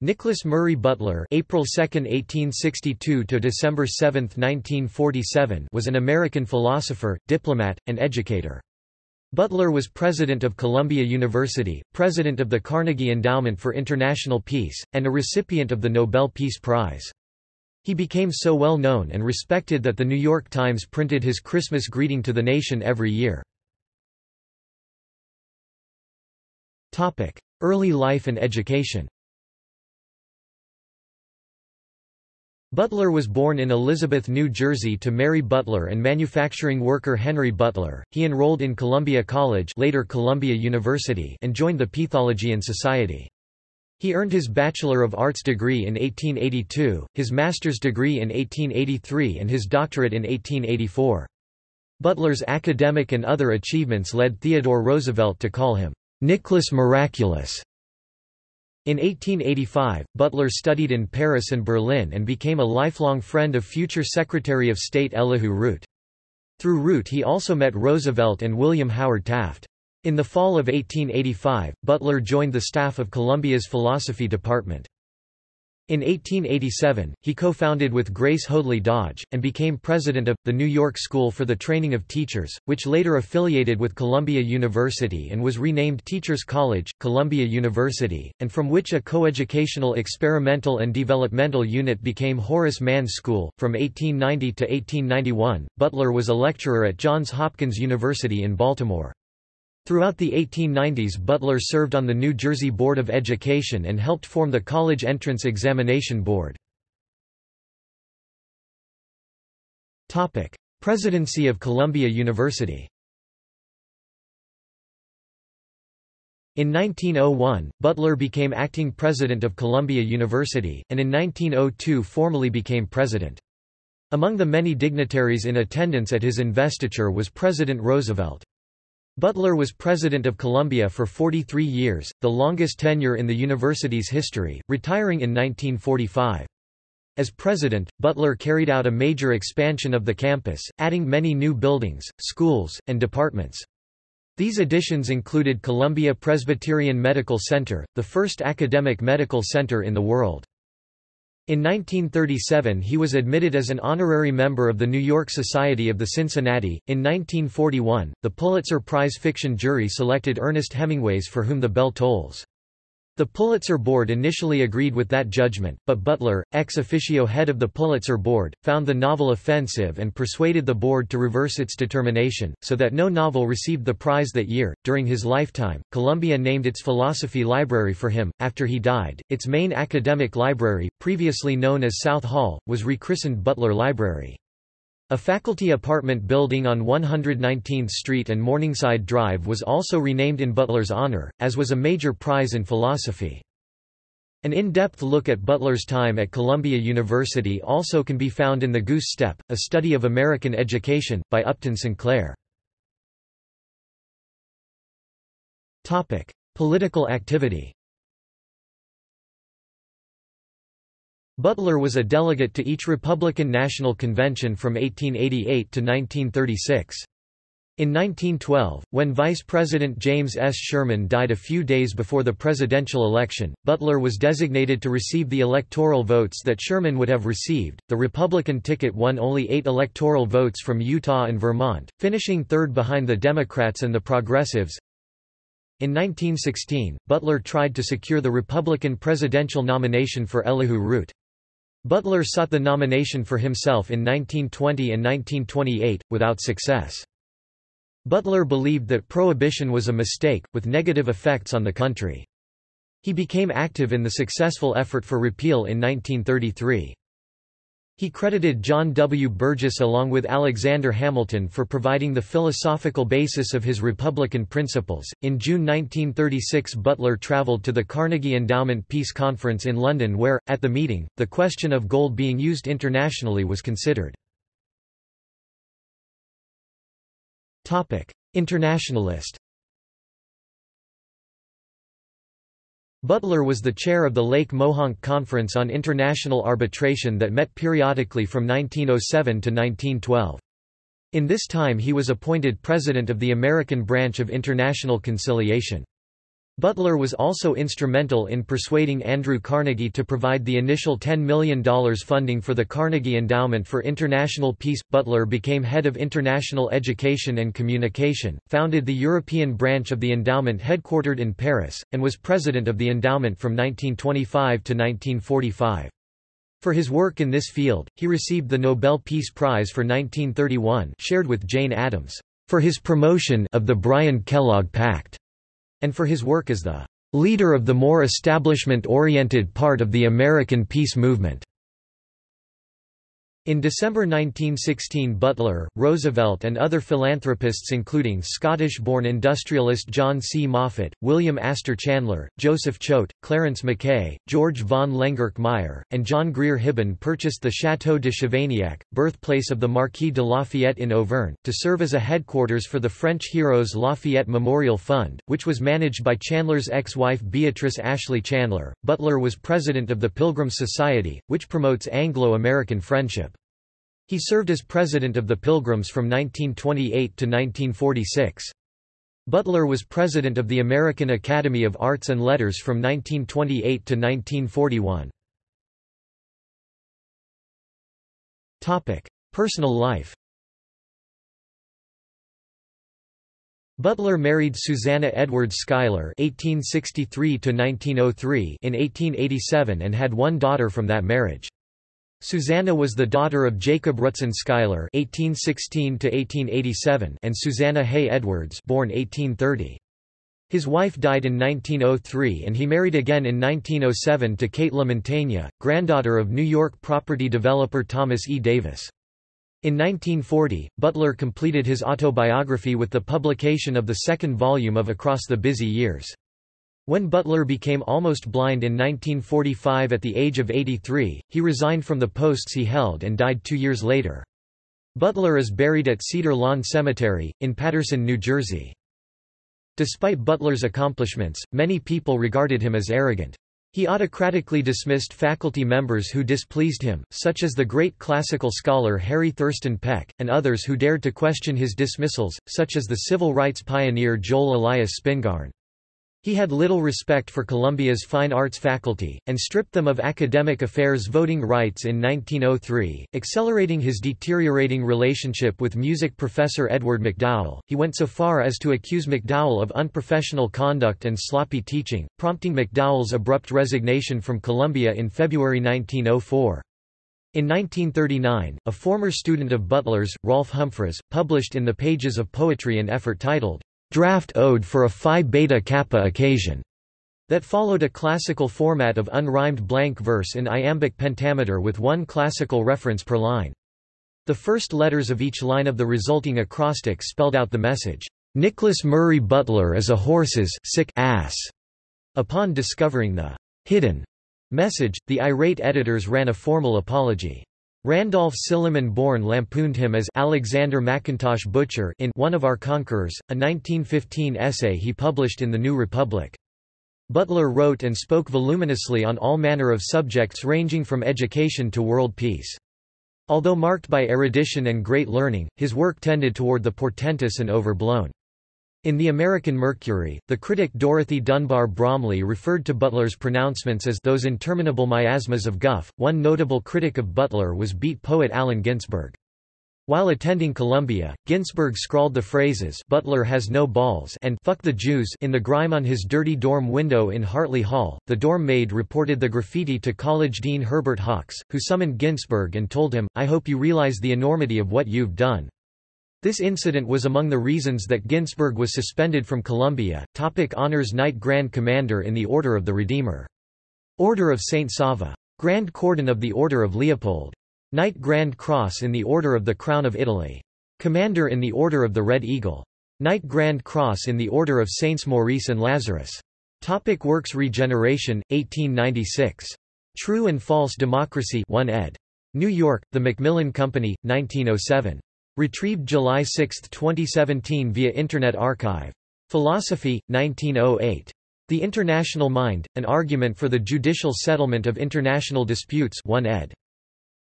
Nicholas Murray Butler April 2, 1862 to December 7, 1947 was an American philosopher, diplomat, and educator. Butler was president of Columbia University, president of the Carnegie Endowment for International Peace, and a recipient of the Nobel Peace Prize. He became so well known and respected that the New York Times printed his Christmas greeting to the nation every year. Early life and education Butler was born in Elizabeth, New Jersey to Mary Butler and manufacturing worker Henry Butler. He enrolled in Columbia College, later Columbia University, and joined the Peithologian Society. He earned his Bachelor of Arts degree in 1882, his master's degree in 1883 and his doctorate in 1884. Butler's academic and other achievements led Theodore Roosevelt to call him, "'Nicholas Miraculous' In 1885, Butler studied in Paris and Berlin and became a lifelong friend of future Secretary of State Elihu Root. Through Root he also met Roosevelt and William Howard Taft. In the fall of 1885, Butler joined the staff of Columbia's philosophy department. In 1887, he co-founded with Grace Hoadley Dodge, and became president of, the New York School for the Training of Teachers, which later affiliated with Columbia University and was renamed Teachers College, Columbia University, and from which a coeducational experimental and developmental unit became Horace Mann School. From 1890 to 1891, Butler was a lecturer at Johns Hopkins University in Baltimore. Throughout the 1890s Butler served on the New Jersey Board of Education and helped form the College Entrance Examination Board. Presidency of Columbia University In 1901, Butler became acting president of Columbia University, and in 1902 formally became president. Among the many dignitaries in attendance at his investiture was President Roosevelt. Butler was president of Columbia for 43 years, the longest tenure in the university's history, retiring in 1945. As president, Butler carried out a major expansion of the campus, adding many new buildings, schools, and departments. These additions included Columbia Presbyterian Medical Center, the first academic medical center in the world. In 1937 he was admitted as an honorary member of the New York Society of the Cincinnati. In 1941, the Pulitzer Prize fiction jury selected Ernest Hemingway's For Whom the Bell Tolls. The Pulitzer Board initially agreed with that judgment, but Butler, ex officio head of the Pulitzer Board, found the novel offensive and persuaded the board to reverse its determination, so that no novel received the prize that year. During his lifetime, Columbia named its philosophy library for him. After he died, its main academic library, previously known as South Hall, was rechristened Butler Library. A faculty apartment building on 119th Street and Morningside Drive was also renamed in Butler's honor, as was a major prize in philosophy. An in-depth look at Butler's time at Columbia University also can be found in The Goose Step, a study of American education, by Upton Sinclair. Political activity Butler was a delegate to each Republican National Convention from 1888 to 1936. In 1912, when Vice President James S. Sherman died a few days before the presidential election, Butler was designated to receive the electoral votes that Sherman would have received. The Republican ticket won only eight electoral votes from Utah and Vermont, finishing third behind the Democrats and the Progressives. In 1916, Butler tried to secure the Republican presidential nomination for Elihu Root. Butler sought the nomination for himself in 1920 and 1928, without success. Butler believed that prohibition was a mistake, with negative effects on the country. He became active in the successful effort for repeal in 1933. He credited John W. Burgess along with Alexander Hamilton for providing the philosophical basis of his Republican principles. In June 1936, Butler traveled to the Carnegie Endowment Peace Conference in London, where, at the meeting, the question of gold being used internationally was considered. Internationalist Butler was the chair of the Lake Mohonk Conference on International Arbitration that met periodically from 1907 to 1912. In this time he was appointed president of the American branch of International Conciliation. Butler was also instrumental in persuading Andrew Carnegie to provide the initial $10 million funding for the Carnegie Endowment for International Peace. Butler became head of international education and communication, founded the European branch of the endowment headquartered in Paris, and was president of the endowment from 1925 to 1945. For his work in this field, he received the Nobel Peace Prize for 1931 shared with Jane Addams, for his promotion of the Briand-Kellogg Pact and for his work as the leader of the more establishment-oriented part of the American peace movement. In December 1916 Butler, Roosevelt and other philanthropists including Scottish-born industrialist John C. Moffat, William Astor Chanler, Joseph Choate, Clarence Mackay, George von Lengerke Meyer, and John Grier Hibben purchased the Château de Chavagnac, birthplace of the Marquis de Lafayette in Auvergne, to serve as a headquarters for the French heroes Lafayette Memorial Fund, which was managed by Chanler's ex-wife Beatrice Ashley Chanler. Butler was president of the Pilgrim Society, which promotes Anglo-American friendship. He served as president of the Pilgrims from 1928 to 1946. Butler was president of the American Academy of Arts and Letters from 1928 to 1941. Topic: Personal life Butler married Susanna Edwards Schuyler (1863–1903) in 1887 and had one daughter from that marriage. Susanna was the daughter of Jacob Rutsen Schuyler (1816–1887) and Susanna Hay Edwards, born 1830. His wife died in 1903 and he married again in 1907 to Kate LaMontagne, granddaughter of New York property developer Thomas E. Davis. In 1940, Butler completed his autobiography with the publication of the second volume of Across the Busy Years. When Butler became almost blind in 1945 at the age of 83, he resigned from the posts he held and died two years later. Butler is buried at Cedar Lawn Cemetery, in Paterson, New Jersey. Despite Butler's accomplishments, many people regarded him as arrogant. He autocratically dismissed faculty members who displeased him, such as the great classical scholar Harry Thurston Peck, and others who dared to question his dismissals, such as the civil rights pioneer Joel Elias Spingarn. He had little respect for Columbia's fine arts faculty, and stripped them of academic affairs voting rights in 1903, accelerating his deteriorating relationship with music professor Edward MacDowell. He went so far as to accuse MacDowell of unprofessional conduct and sloppy teaching, prompting MacDowell's abrupt resignation from Columbia in February 1904. In 1939, a former student of Butler's, Rolfe Humphreys, published in the pages of Poetry and Effort titled, draft ode for a Phi Beta Kappa occasion, that followed a classical format of unrhymed blank verse in iambic pentameter with one classical reference per line. The first letters of each line of the resulting acrostic spelled out the message, Nicholas Murray Butler is a horse's sick ass. Upon discovering the hidden message, the irate editors ran a formal apology. Randolph Silliman Bourne lampooned him as Alexander Macintosh Butcher in One of Our Conquerors, a 1915 essay he published in The New Republic. Butler wrote and spoke voluminously on all manner of subjects ranging from education to world peace. Although marked by erudition and great learning, his work tended toward the portentous and overblown. In The American Mercury, the critic Dorothy Dunbar Bromley referred to Butler's pronouncements as those interminable miasmas of guff. One notable critic of Butler was beat poet Allen Ginsberg. While attending Columbia, Ginsberg scrawled the phrases Butler has no balls and fuck the Jews in the grime on his dirty dorm window in Hartley Hall. The dorm maid reported the graffiti to college dean Herbert Hawkes, who summoned Ginsberg and told him, I hope you realize the enormity of what you've done. This incident was among the reasons that Ginsberg was suspended from Columbia. Topic honors Knight Grand Commander in the Order of the Redeemer. Order of St. Sava. Grand Cordon of the Order of Leopold. Knight Grand Cross in the Order of the Crown of Italy. Commander in the Order of the Red Eagle. Knight Grand Cross in the Order of Saints Maurice and Lazarus. Topic Works Regeneration, 1896. True and False Democracy 1 ed. New York, The Macmillan Company, 1907. Retrieved July 6, 2017 via Internet Archive. Philosophy, 1908. The International Mind, An Argument for the Judicial Settlement of International Disputes 1 ed.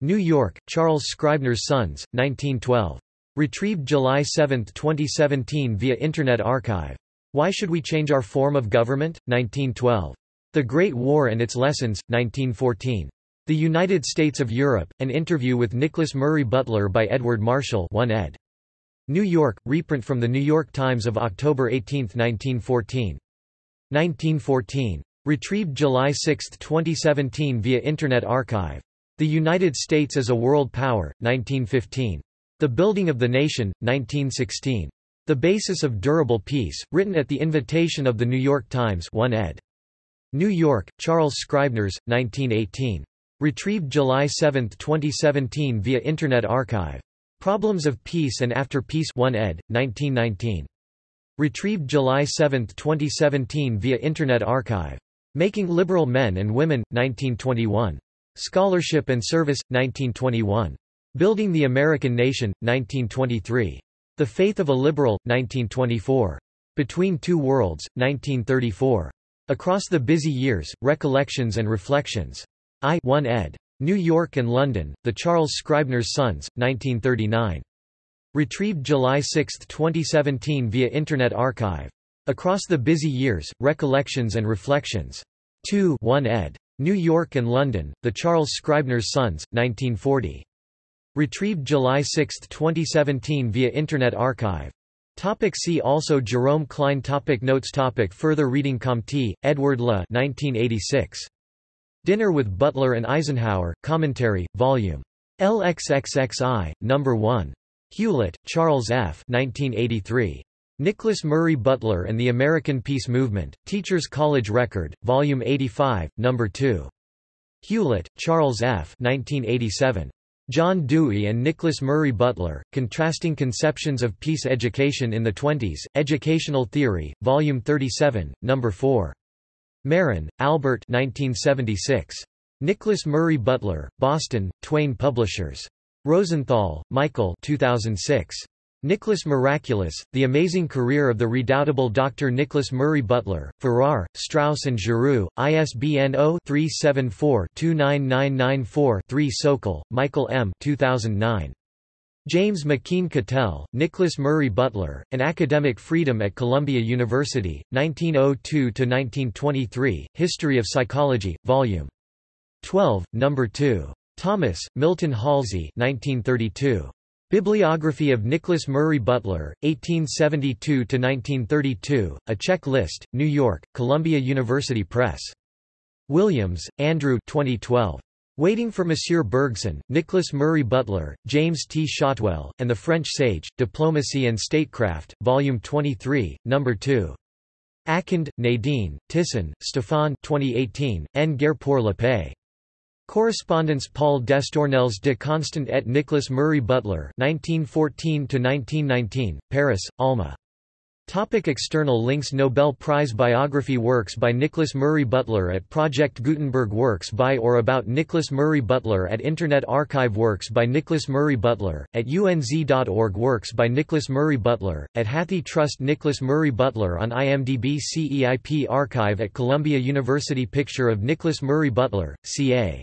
New York, Charles Scribner's Sons, 1912. Retrieved July 7, 2017 via Internet Archive. Why Should We Change Our Form of Government? 1912. The Great War and Its Lessons, 1914. The United States of Europe, An Interview with Nicholas Murray Butler by Edward Marshall 1 ed. New York, reprint from The New York Times of October 18, 1914. 1914. Retrieved July 6, 2017 via Internet Archive. The United States as a World Power, 1915. The Building of the Nation, 1916. The Basis of Durable Peace, written at the invitation of The New York Times 1 ed. New York, Charles Scribners, 1918. Retrieved July 7, 2017 via Internet Archive. Problems of Peace and After Peace 1 ed., 1919. Retrieved July 7, 2017 via Internet Archive. Making Liberal Men and Women, 1921. Scholarship and Service, 1921. Building the American Nation, 1923. The Faith of a Liberal, 1924. Between Two Worlds, 1934. Across the Busy Years, Recollections and Reflections. I 1 ed. New York and London, The Charles Scribner's Sons, 1939. Retrieved July 6, 2017 via Internet Archive. Across the Busy Years, Recollections and Reflections. 2 1 ed. New York and London, The Charles Scribner's Sons, 1940. Retrieved July 6, 2017 via Internet Archive. Topic see also Jerome Klein topic Notes topic Further reading Comte, Edward Le 1986. Dinner with Butler and Eisenhower, Commentary, Vol. LXXXI, No. 1. Hewlett, Charles F. 1983. Nicholas Murray Butler and the American Peace Movement, Teachers College Record, Volume 85, No. 2. Hewlett, Charles F. 1987. John Dewey and Nicholas Murray Butler, Contrasting Conceptions of Peace Education in the Twenties, Educational Theory, Volume 37, No. 4. Marin, Albert 1976. Nicholas Murray Butler, Boston, Twayne Publishers. Rosenthal, Michael 2006. Nicholas Miraculous, The Amazing Career of the Redoubtable Dr. Nicholas Murray Butler, Farrar, Straus and Giroux, ISBN 0-374-29994-3 Sokal, Michael M. 2009. James McKeen Cattell, Nicholas Murray Butler, An Academic Freedom at Columbia University, 1902–1923, History of Psychology, Vol. 12, No. 2. Thomas, Milton Halsey 1932. Bibliography of Nicholas Murray Butler, 1872–1932, A Check List, New York, Columbia University Press. Williams, Andrew 2012. Waiting for Monsieur Bergson, Nicholas Murray Butler, James T. Shotwell, and the French Sage, Diplomacy and Statecraft, Volume 23, No. 2. Akind, Nadine, Tison, Stéphane 2018, N. Guerre pour la paix. Correspondence Paul d'Estournelles de Constant et Nicholas Murray Butler 1914–1919, Paris, Alma. Topic external links Nobel Prize Biography Works by Nicholas Murray Butler at Project Gutenberg Works by or about Nicholas Murray Butler at Internet Archive Works by Nicholas Murray Butler, at unz.org Works by Nicholas Murray Butler, at Hathi Trust Nicholas Murray Butler on IMDb CEIP Archive at Columbia University Picture of Nicholas Murray Butler, C.A.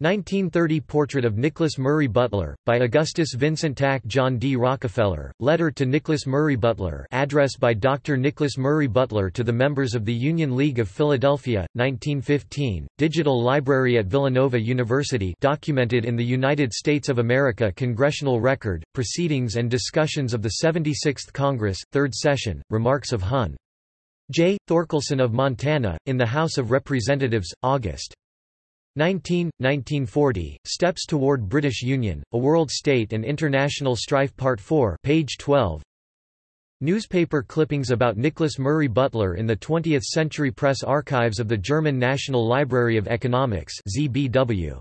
1930 Portrait of Nicholas Murray Butler, by Augustus Vincent Tack John D. Rockefeller, Letter to Nicholas Murray Butler address by Dr. Nicholas Murray Butler to the members of the Union League of Philadelphia, 1915, Digital Library at Villanova University documented in the United States of America Congressional Record, Proceedings and Discussions of the 76th Congress, Third Session, Remarks of Hun. J. Thorkelson of Montana, in the House of Representatives, August. 19, 1940, Steps Toward British Union, A World State and International Strife Part 4 page 12 Newspaper clippings about Nicholas Murray Butler in the 20th Century Press Archives of the German National Library of Economics ZBW.